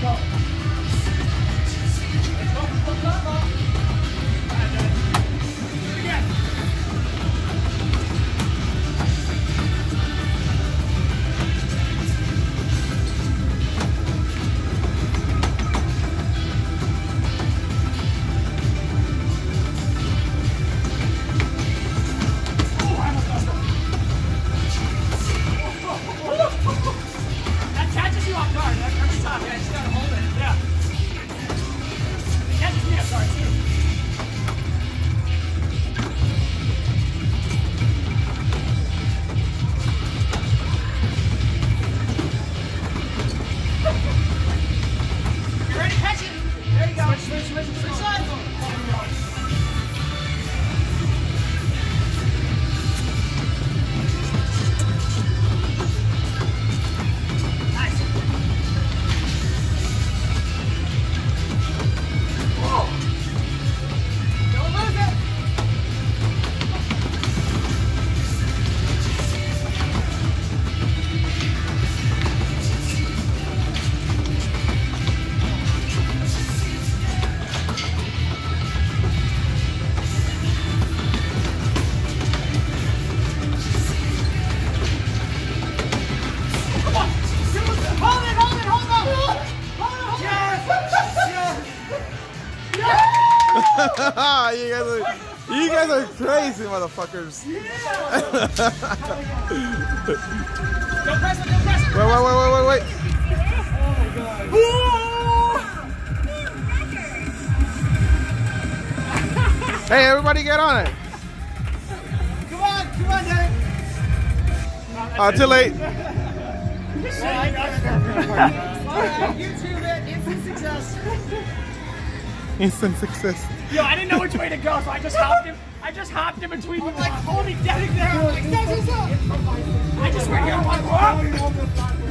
go. guys are, you guys are crazy, motherfuckers. Don't press it, don't press it. Wait, wait, wait, wait, wait, wait. Hey, everybody get on it. Come on, come on, Derek. Uh, too late. Alright, YouTube it. Instant success. Instant success. Yo, I didn't know which way to go, so I just hopped in. I just hopped in between you. I'm like, holding Derek there. I'm like, that's what's up. I just went here. I'm like, whoa.